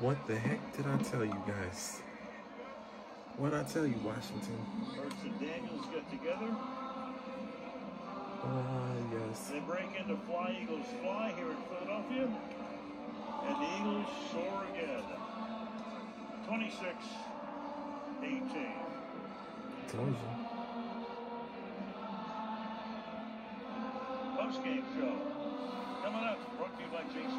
What the heck did I tell you guys? What did I tell you, Washington? Hurts and Daniels get together. Ah, yes. They break into Fly Eagles Fly here in Philadelphia. And the Eagles soar again. 26 18. Told you. Post game show. Coming up, brought to you by J.C.